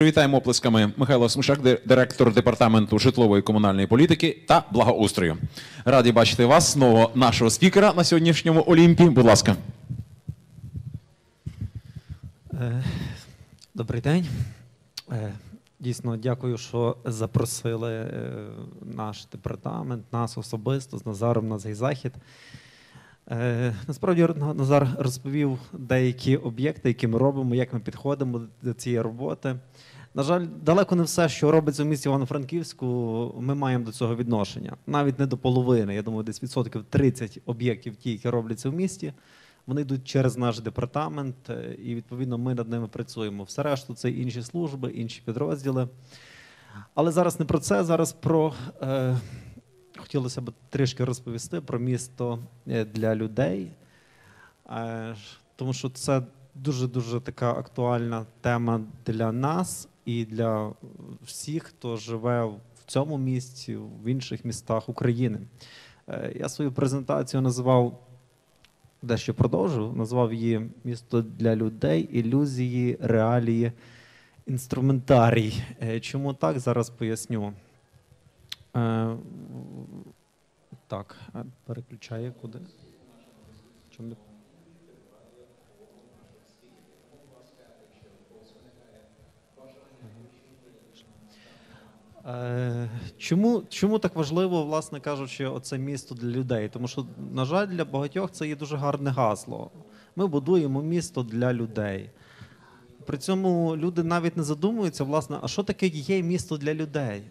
Привітаємо оплесками Михайло Смушак, директор департаменту житлової комунальної політики та благоустрою. Раді бачити вас, нового нашого спікера на сьогоднішньому Олімпі. Будь ласка. Е, Добрий день. Е, Дійсно, дякую, що запросили е, наш департамент, нас особисто з Назаром на цей захід. Насправді Назар розповів деякі об'єкти, які ми робимо, як ми підходимо до цієї роботи. На жаль, далеко не все, що робиться в місті Івано-Франківську, ми маємо до цього відношення. Навіть не до половини. Я думаю, десь відсотків 30 об'єктів, ті, які робляться в місті, вони йдуть через наш департамент, е, і відповідно ми над ними працюємо. Все решту це інші служби, інші підрозділи. Але зараз не про це, зараз про е, хотілося б трішки розповісти про місто е, для людей, е, тому що це дуже дуже така актуальна тема для нас і для всіх, хто живе в цьому місті, в інших містах України. Е, Я свою презентацію назвав дещо продовжу, назвав її місто для людей, ілюзії, реалії, інструментарій. Е, Чому так? Зараз поясню. Е, Так, переключає куди? Чому не Чому, чому так важливо, власне кажучи, оце місто для людей? Тому що, на жаль, для багатьох це є дуже гарне гасло. Ми будуємо місто для людей. При цьому люди навіть не задумуються, власне, а що таке є місто для людей?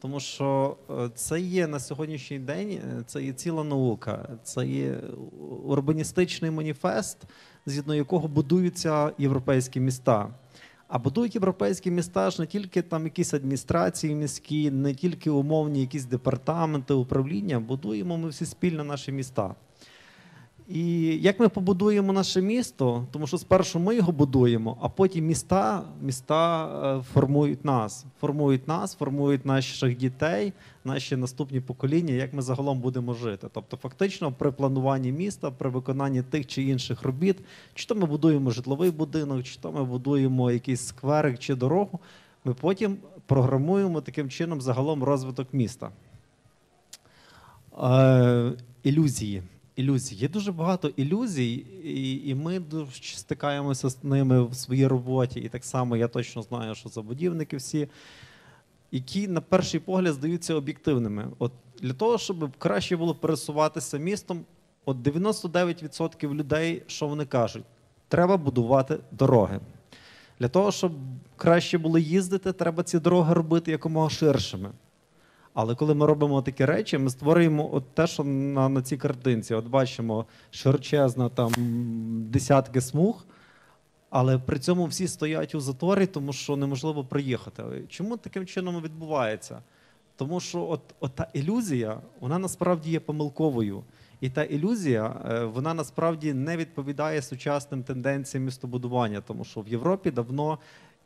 Тому що е, це є на сьогоднішній день, е, це є ціла наука, це є урбаністичний маніфест, згідно якого будуються європейські міста. А будують європейські міста ж не тільки там якісь адміністрації міські, не тільки умовні якісь департаменти, управління, будуємо ми всі спільно наші міста. І як ми побудуємо наше місто, тому що спершу ми його будуємо, а потім міста, міста е, формують нас, формують нас, формують наших дітей, наші наступні покоління, як ми загалом будемо жити. Тобто, фактично, при плануванні міста, при виконанні тих чи інших робіт, чи то ми будуємо житловий будинок, чи то ми будуємо якийсь скверик чи дорогу, ми потім програмуємо таким чином загалом розвиток міста. Е, ілюзії. Ілюзії. Є дуже багато ілюзій, і, і ми стикаємося з ними в своїй роботі. І так само я точно знаю, що забудівники всі, які на перший погляд здаються об'єктивними. От для того, щоб краще було пересуватися містом, от 99% людей, що вони кажуть, треба будувати дороги. Для того, щоб краще було їздити, треба ці дороги робити якомога ширшими. Але коли ми робимо такі речі, ми створюємо от те, що на, на цій картинці. От бачимо широчезна там десятки смуг, але при цьому всі стоять у заторі, тому що неможливо приїхати. Чому таким чином відбувається? Тому що от, от та ілюзія, вона насправді є помилковою. І та ілюзія, е, вона насправді не відповідає сучасним тенденціям містобудування, тому що в Європі давно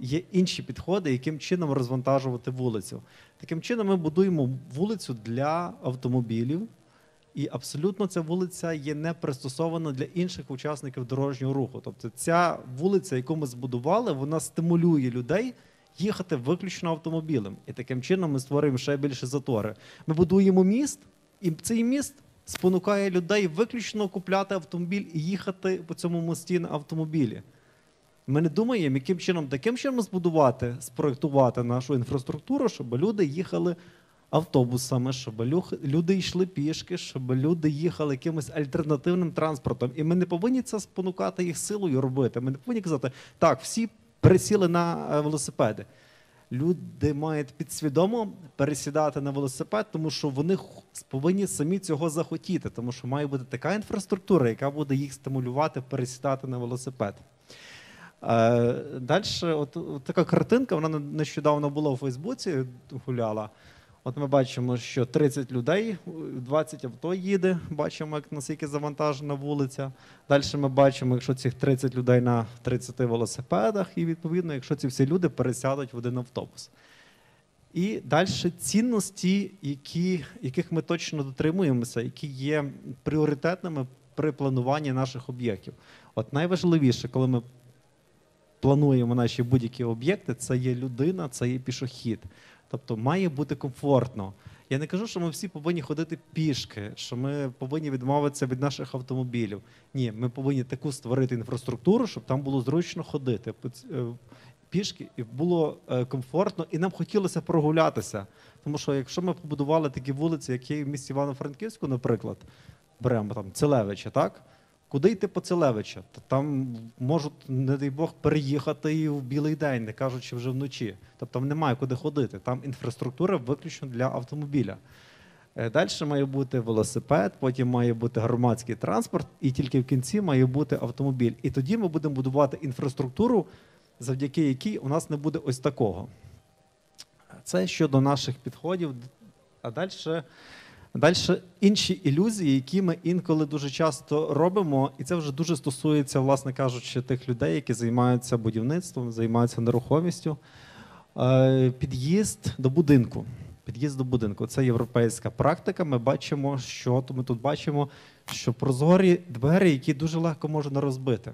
є інші підходи, яким чином розвантажувати вулицю. Таким чином, ми будуємо вулицю для автомобілів, і абсолютно ця вулиця є не пристосована для інших учасників дорожнього руху. Тобто, ця вулиця, яку ми збудували, вона стимулює людей їхати виключно автомобілем. І таким чином ми створюємо ще більше затори. Ми будуємо міст, і цей міст спонукає людей виключно купляти автомобіль і їхати по цьому мості на автомобілі. Ми не думаємо, яким чином таким чином збудувати, спроектувати нашу інфраструктуру, щоб люди їхали автобусами, щоб люди йшли пішки, щоб люди їхали якимось альтернативним транспортом. І ми не повинні це спонукати їх силою робити. Ми не повинні казати, так, всі пересіли на е, велосипеди. Люди мають підсвідомо пересідати на велосипед, тому що вони повинні самі цього захотіти, тому що має бути така інфраструктура, яка буде їх стимулювати пересідати на велосипед. Е, Далі, от, от така картинка, вона нещодавно була у Фейсбуці, гуляла. От ми бачимо, що 30 людей, 20 авто їде, бачимо, як наскільки завантажена вулиця. Далі ми бачимо, якщо цих 30 людей на 30 велосипедах, і відповідно, якщо ці всі люди пересядуть в один автобус. І далі цінності, які, яких ми точно дотримуємося, які є пріоритетними при плануванні наших об'єктів. От найважливіше, коли ми плануємо наші будь-які об'єкти, це є людина, це є пішохід. Тобто має бути комфортно. Я не кажу, що ми всі повинні ходити пішки, що ми повинні відмовитися від наших автомобілів. Ні, ми повинні таку створити інфраструктуру, щоб там було зручно ходити е, пішки, і було е, комфортно, і нам хотілося прогулятися. Тому що якщо ми побудували такі вулиці, як є в місті Івано-Франківську, наприклад, беремо там Целевича, так? Куди йти по Целевича? Там можуть, не дай Бог, переїхати і в білий день, не кажучи вже вночі. Тобто там немає куди ходити. Там інфраструктура виключно для автомобіля. Далі має бути велосипед, потім має бути громадський транспорт, і тільки в кінці має бути автомобіль. І тоді ми будемо будувати інфраструктуру, завдяки якій у нас не буде ось такого. Це щодо наших підходів. А далі, далі інші ілюзії, які ми інколи дуже часто робимо, і це вже дуже стосується, власне кажучи, тих людей, які займаються будівництвом, займаються нерухомістю. Е, Під'їзд до будинку. Під'їзд до будинку це європейська практика. Ми бачимо, що то ми тут бачимо, що прозорі двері, які дуже легко можна розбити.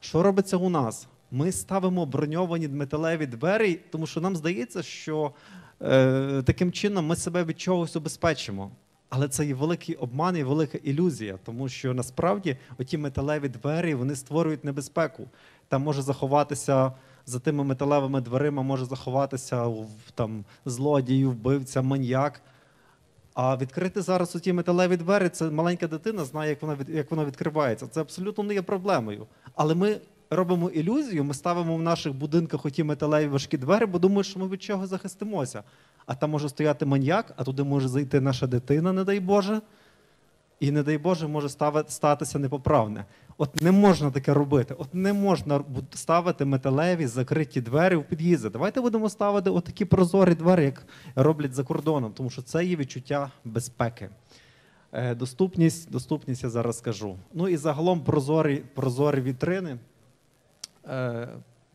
Що робиться у нас? Ми ставимо броньовані металеві двері, тому що нам здається, що таким чином ми себе від чогось убезпечимо. Але це є великий обман і велика ілюзія, тому що насправді оті металеві двері вони створюють небезпеку. Там може заховатися за тими металевими дверима, може заховатися там злодій, вбивця, маньяк. А відкрити зараз оті металеві двері, це маленька дитина знає, як вона як вона відкривається. Це абсолютно не є проблемою. Але ми робимо ілюзію, ми ставимо в наших будинках оті металеві важкі двері, бо думаємо, що ми від чого захистимося. А там може стояти маньяк, а туди може зайти наша дитина, не дай Боже. І не дай Боже, може статися непоправне. От не можна таке робити. От не можна ставити металеві закриті двері в під'їзди. Давайте будемо ставити отакі прозорі двері, як роблять за кордоном, тому що це є відчуття безпеки. Е, Доступність, доступність я зараз скажу. Ну і загалом прозорі, прозорі вітрини. Е,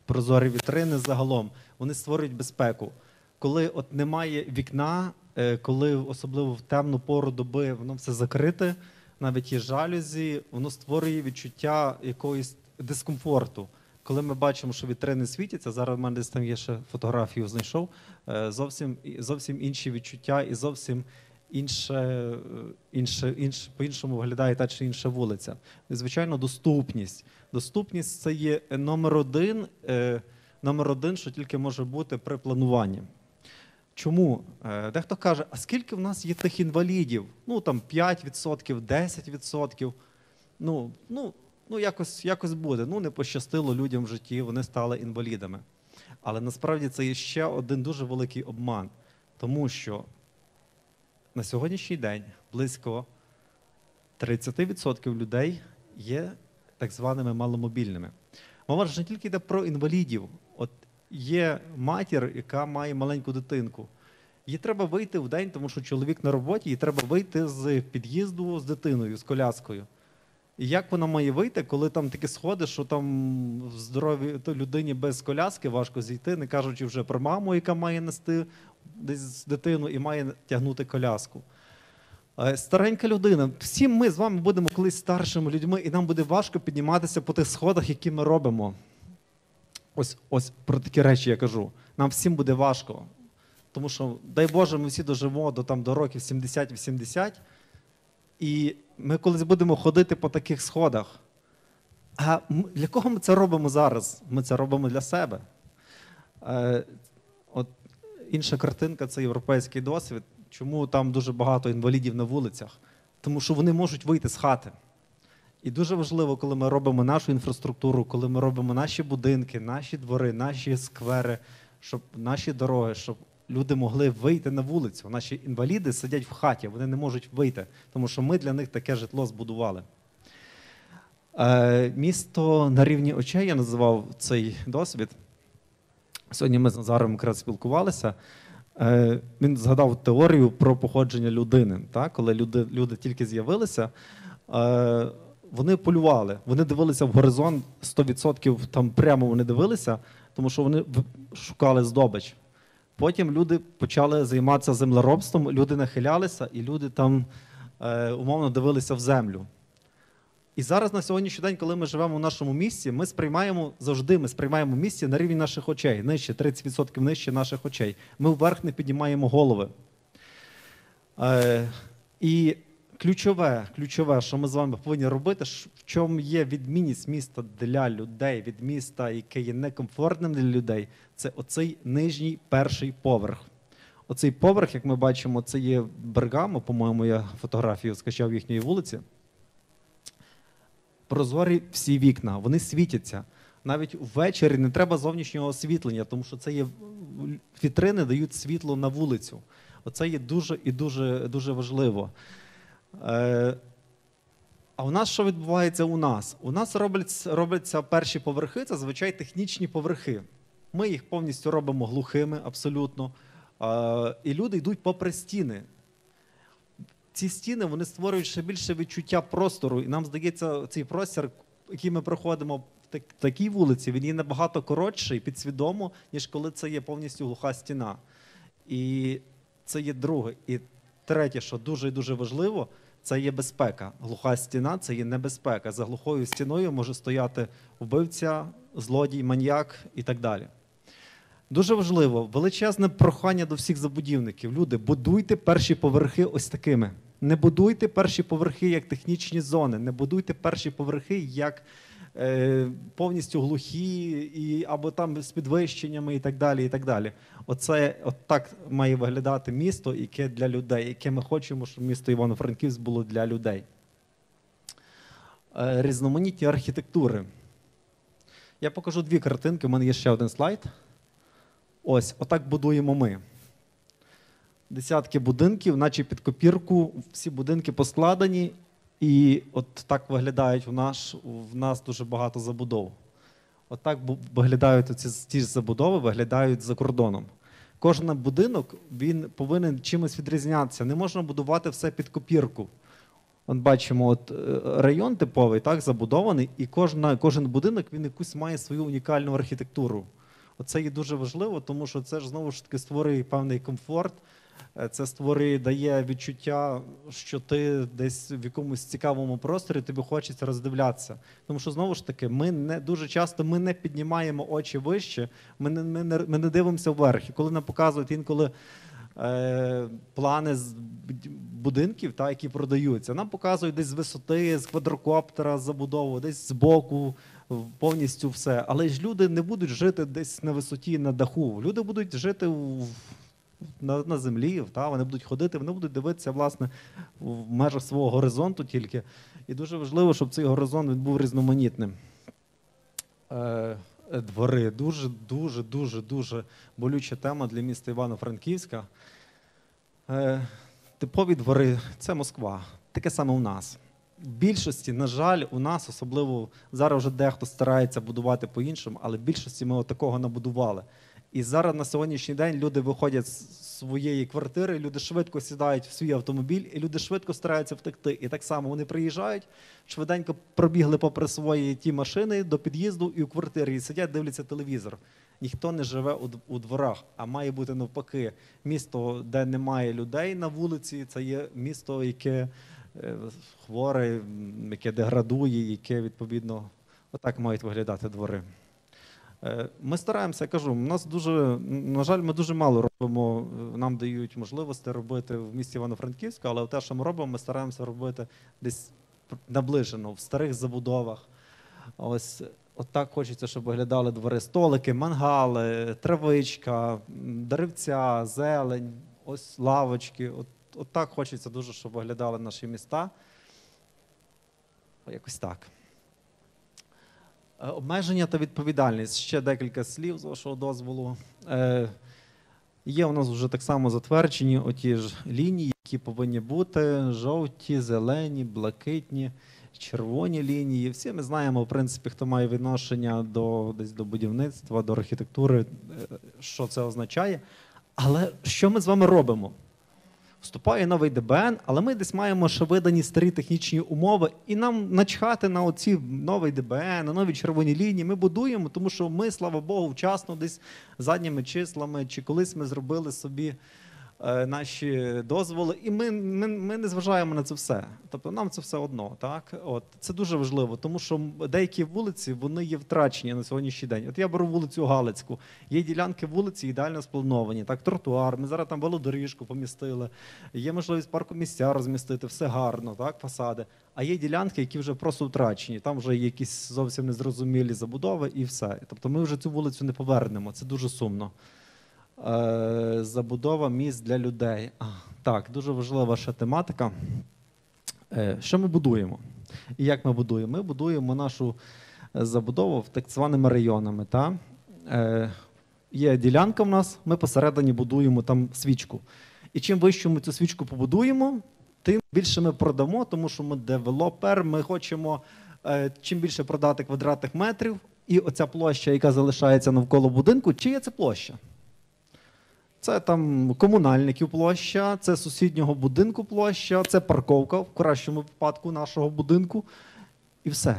Прозорі вітрини загалом вони створюють безпеку. Коли от немає вікна, е, коли особливо в темну пору доби воно все закрите, навіть є жалюзі, воно створює відчуття якогось дискомфорту. Коли ми бачимо, що вітрини світяться, зараз в мене десь там є ще фотографію знайшов, е, зовсім, зовсім інші відчуття і зовсім інше, інше, інше, по-іншому виглядає та чи інша вулиця. Звичайно, доступність. Доступність це є номер один, е, номер один, що тільки може бути при плануванні. Чому? Е, Дехто каже, а скільки в нас є тих інвалідів? Ну там 5%, 10%. Ну, ну, ну якось, якось буде. Ну, не пощастило людям в житті, вони стали інвалідами. Але насправді це є ще один дуже великий обман, тому що на сьогоднішній день близько 30% людей є так званими маломобільними. Мова ж не тільки йде про інвалідів. От є матір, яка має маленьку дитинку. Їй треба вийти в день, тому що чоловік на роботі, їй треба вийти з під'їзду з дитиною, з коляскою. І як вона має вийти, коли там такі сходи, що там в здоровій людині без коляски важко зійти, не кажучи вже про маму, яка має нести десь дитину і має тягнути коляску. Е, Старенька людина. Всі ми з вами будемо колись старшими людьми, і нам буде важко підніматися по тих сходах, які ми робимо. Ось, ось про такі речі я кажу. Нам всім буде важко. Тому що, дай Боже, ми всі доживемо до, там, до років 70-80, і ми колись будемо ходити по таких сходах. А для кого ми це робимо зараз? Ми це робимо для себе. Е, от інша картинка це європейський досвід. Чому там дуже багато інвалідів на вулицях? Тому що вони можуть вийти з хати. І дуже важливо, коли ми робимо нашу інфраструктуру, коли ми робимо наші будинки, наші двори, наші сквери, щоб наші дороги, щоб люди могли вийти на вулицю. Наші інваліди сидять в хаті, вони не можуть вийти, тому що ми для них таке житло збудували. Е, місто на рівні очей я називав цей досвід. Сьогодні ми з Назаром якраз спілкувалися. Е, Він згадав теорію про походження людини. Так? Коли люди, люди тільки з'явилися, е, вони полювали, вони дивилися в горизонт 100% там прямо вони дивилися, тому що вони шукали здобич. Потім люди почали займатися землеробством, люди нахилялися, і люди там е, умовно дивилися в землю. І зараз на сьогоднішній день, коли ми живемо в нашому місті, ми сприймаємо завжди ми сприймаємо місті на рівні наших очей, нижче 30% нижче наших очей. Ми вверх не піднімаємо голови. Е, і ключове, ключове, що ми з вами повинні робити, в чому є відмінність міста для людей від міста, яке є некомфортним для людей, це оцей нижній перший поверх. Оцей поверх, як ми бачимо, це є Бергамо, по-моєму, я фотографію скачав їхньої вулиці. Прозорі всі вікна, вони світяться. Навіть ввечері не треба зовнішнього освітлення, тому що це є вітрини дають світло на вулицю. Оце є дуже і дуже, дуже важливо. Е, а у нас що відбувається у нас? У нас робляться, робляться перші поверхи, це зазвичай технічні поверхи. Ми їх повністю робимо глухими абсолютно. Е, і люди йдуть попри стіни. Ці стіни вони створюють ще більше відчуття простору. І нам здається, цей простір, який ми проходимо в такій вулиці, він є набагато коротший, підсвідомо, ніж коли це є повністю глуха стіна. І це є друге. І третє, що дуже і дуже важливо, це є безпека. Глуха стіна це є небезпека. За глухою стіною може стояти вбивця, злодій, маньяк і так далі. Дуже важливо, величезне прохання до всіх забудівників. Люди, будуйте перші поверхи ось такими. Не будуйте перші поверхи як технічні зони, не будуйте перші поверхи як е, повністю глухі, і, або там з підвищеннями і так далі. і так далі. Оце от так має виглядати місто, яке для людей, яке ми хочемо, щоб місто Івано-Франківськ було для людей. Е, різноманітні архітектури. Я покажу дві картинки. У мене є ще один слайд. Ось, отак будуємо ми. Десятки будинків, наче під копірку, всі будинки поскладені, і от так виглядають у нас, в нас дуже багато забудов. От так виглядають ці ті ж забудови, виглядають за кордоном. Кожен будинок він повинен чимось відрізнятися. Не можна будувати все під копірку. От бачимо, от е, район типовий, так, забудований, і кожна, кожен будинок він якусь має свою унікальну архітектуру. Оце є дуже важливо, тому що це ж знову ж таки створює певний комфорт. Е, Це створює, дає відчуття, що ти десь в якомусь цікавому просторі тобі хочеться роздивлятися. Тому що знову ж таки, ми не дуже часто ми не піднімаємо очі вище, ми не, ми не, ми не дивимося вверх. І коли нам показують інколи е, плани з будинків, та, які продаються, нам показують десь з висоти, з квадрокоптера, забудову, десь з боку, повністю все. Але ж люди не будуть жити десь на висоті, на даху. Люди будуть жити в- на, на землі, та, вони будуть ходити, вони будуть дивитися власне в межах свого горизонту тільки. І дуже важливо, щоб цей горизонт він був різноманітним. Е, е, двори дуже, дуже, дуже, дуже болюча тема для міста Івано-Франківська. Е, типові двори це Москва. Таке саме у нас. В більшості, на жаль, у нас особливо зараз вже дехто старається будувати по-іншому, але в більшості ми такого набудували. І зараз на сьогоднішній день люди виходять з своєї квартири, люди швидко сідають в свій автомобіль, і люди швидко стараються втекти. І так само вони приїжджають, швиденько пробігли попри свої ті машини до під'їзду і у квартирі і сидять, дивляться телевізор. Ніхто не живе у, дворах, а має бути навпаки місто, де немає людей на вулиці. Це є місто, яке е, хворе, яке деградує, яке відповідно отак мають виглядати двори. Е, Ми стараємося, я кажу, у нас дуже, на жаль, ми дуже мало робимо, е, нам дають можливості робити в місті Івано-Франківську, але те, що ми робимо, ми стараємося робити десь наближено, в старих забудовах. Ось так хочеться, щоб виглядали двори, столики, мангали, травичка, деревця, зелень, ось лавочки. От, от так хочеться дуже, щоб виглядали наші міста. Якось так. Е, Обмеження та відповідальність. Ще декілька слів з вашого дозволу. Е, Є у нас вже так само затверджені оті ж лінії, які повинні бути: жовті, зелені, блакитні, червоні лінії. Всі ми знаємо, в принципі, хто має відношення до, десь до будівництва, до архітектури, е, що це означає. Але що ми з вами робимо? Вступає новий ДБН, але ми десь маємо ще видані старі технічні умови, і нам начхати на оці новий ДБН, на нові червоні лінії. Ми будуємо, тому що ми, слава Богу, вчасно десь задніми числами, чи колись ми зробили собі наші дозволи, і ми, ми, ми не зважаємо на це все. Тобто нам це все одно. Так? От. Це дуже важливо, тому що деякі вулиці вони є втрачені на сьогоднішній день. От я беру вулицю Галицьку. Є ділянки вулиці ідеально сплановані. Так, тротуар, ми зараз там велодоріжку помістили, є можливість парку місця розмістити, все гарно, так, фасади. А є ділянки, які вже просто втрачені. Там вже є якісь зовсім незрозумілі забудови і все. Тобто ми вже цю вулицю не повернемо. Це дуже сумно. Е, забудова місць для людей. Так, дуже важлива ще тематика. Е, що ми будуємо? І як ми будуємо? Ми будуємо нашу е, забудову так званими районами. Та? Є ділянка в нас, ми посередині будуємо там свічку. І чим вище ми цю свічку побудуємо, тим більше ми продамо, тому що ми девелопер, ми хочемо чим більше продати квадратних метрів, і оця площа, яка залишається навколо будинку, чия це площа? Це там комунальників площа, це сусіднього будинку площа, це парковка в кращому випадку нашого будинку. І все.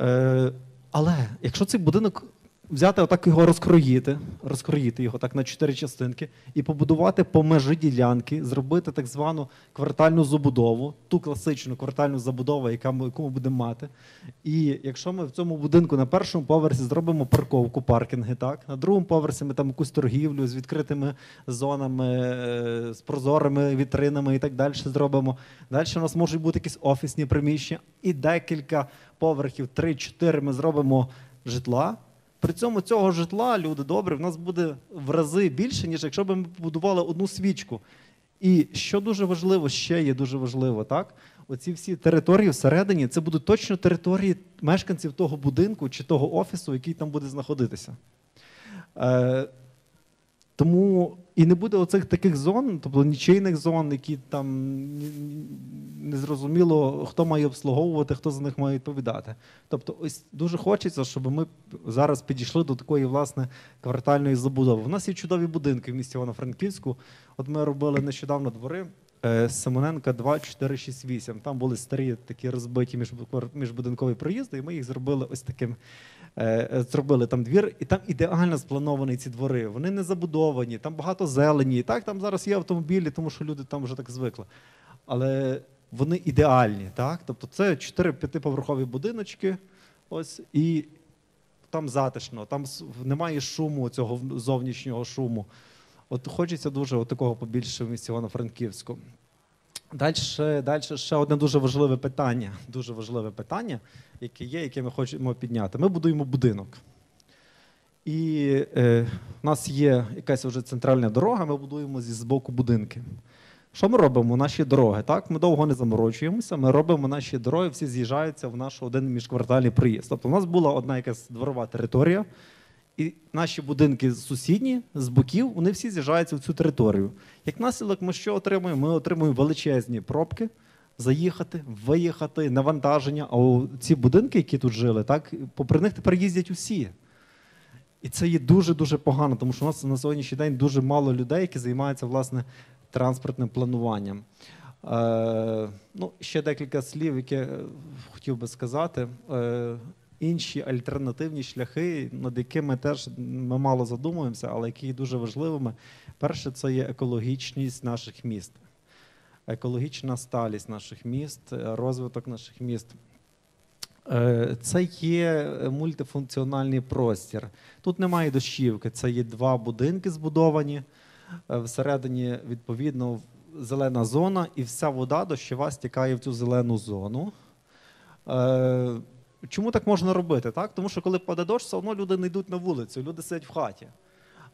Е, але якщо цей будинок взяти, отак його розкроїти, розкроїти його так на чотири частинки і побудувати по межі ділянки, зробити так звану квартальну забудову, ту класичну квартальну забудову, яка ми, яку ми будемо мати. І якщо ми в цьому будинку на першому поверсі зробимо парковку, паркінги, так на другому поверсі ми там якусь торгівлю з відкритими зонами, е, з прозорими вітринами і так далі зробимо. Далі у нас можуть бути якісь офісні приміщення, і декілька поверхів, 3-4 ми зробимо житла. При цьому цього житла, люди добрі, в нас буде в рази більше, ніж якщо б ми побудували одну свічку. І що дуже важливо, ще є дуже важливо, так? Оці всі території всередині це будуть точно території мешканців того будинку чи того офісу, який там буде знаходитися. Е, тому і не буде оцих таких зон, тобто нічийних зон, які там не зрозуміло хто має обслуговувати, хто за них має відповідати. Тобто, ось дуже хочеться, щоб ми зараз підійшли до такої власне квартальної забудови. У нас є чудові будинки в місті Івано-Франківську. От ми робили нещодавно двори. Е, Семененка 2468. Там були старі такі розбиті міжбудинкові проїзди, і ми їх зробили ось таким. е, е, Зробили там двір, і там ідеально сплановані ці двори. Вони не забудовані, там багато зелені. І так, там зараз є автомобілі, тому що люди там вже так звикли. Але вони ідеальні, так? Тобто це 4-5-поверхові будиночки, ось, і там затишно, там немає шуму, цього зовнішнього шуму. От хочеться дуже от такого побільше в місті Івано-Франківську. Далі, ще одне дуже важливе питання. Дуже важливе питання, яке є, яке ми хочемо підняти. Ми будуємо будинок. І е, в нас є якась вже центральна дорога, ми будуємо зі збоку будинки. Що ми робимо? Наші дороги. Так, ми довго не заморочуємося. Ми робимо наші дороги, всі з'їжджаються в наш один міжквартальний приїзд. Тобто, у нас була одна якась дворова територія, і наші будинки сусідні з боків, вони всі з'їжджаються в цю територію. Як наслідок, ми що отримуємо? Ми отримуємо величезні пробки. Заїхати, виїхати, навантаження. А ці будинки, які тут жили, так попри них тепер їздять усі. І це є дуже дуже погано, тому що у нас на сьогоднішній день дуже мало людей, які займаються власне транспортним плануванням. Е, ну, ще декілька слів, які е, хотів би сказати. Е, інші альтернативні шляхи, над якими теж ми мало задумуємося, але які є дуже важливими. Перше, це є екологічність наших міст, екологічна сталість наших міст, е, розвиток наших міст. Е, Це є мультифункціональний простір. Тут немає дощівки, це є два будинки збудовані. Е, Всередині, відповідно, зелена зона, і вся вода дощова стікає в цю зелену зону. Чому так можна робити? Так? Тому що коли паде дощ, все одно люди не йдуть на вулицю, люди сидять в хаті.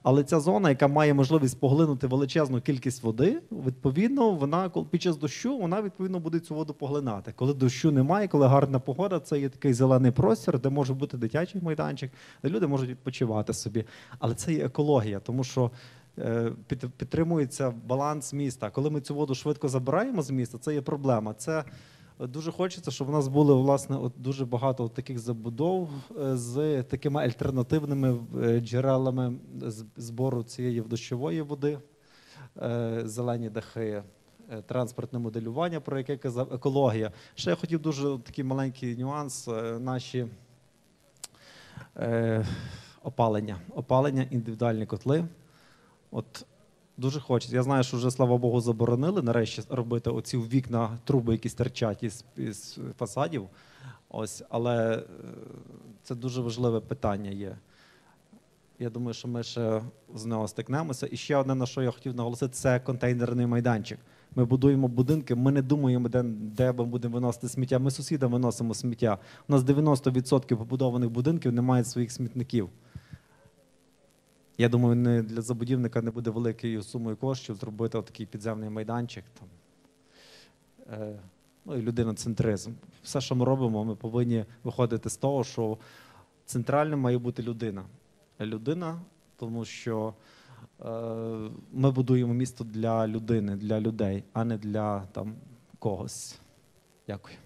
Але ця зона, яка має можливість поглинути величезну кількість води, відповідно, вона під час дощу вона відповідно буде цю воду поглинати. Коли дощу немає, коли гарна погода, це є такий зелений простір, де може бути дитячий майданчик, де люди можуть відпочивати собі. Але це є екологія, тому що е, під- підтримується баланс міста. Коли ми цю воду швидко забираємо з міста, це є проблема. Це Дуже хочеться, щоб у нас було власне от дуже багато от таких забудов е, з такими альтернативними е, джерелами збору цієї дощової води, е, зелені дахи, транспортне моделювання, про яке казав, екологія. Ще я хотів дуже такий маленький нюанс. Наші опалення, опалення, індивідуальні котли. От Дуже хочеться. Я знаю, що вже слава Богу заборонили нарешті робити оці вікна труби, які стирчать із, із фасадів. Ось, але е, це дуже важливе питання є. Я думаю, що ми ще з нього стикнемося. І ще одне, на що я хотів наголосити, це контейнерний майданчик. Ми будуємо будинки, ми не думаємо, де, де ми будемо виносити сміття. Ми сусідам виносимо сміття. У нас 90% побудованих будинків не мають своїх смітників. Я думаю, не для забудівника не буде великою сумою коштів зробити такий підземний майданчик. Там. Е, ну і людиноцентризм. Все, що ми робимо, ми повинні виходити з того, що центральним має бути людина. Людина, тому що е, ми будуємо місто для людини, для людей, а не для там, когось. Дякую.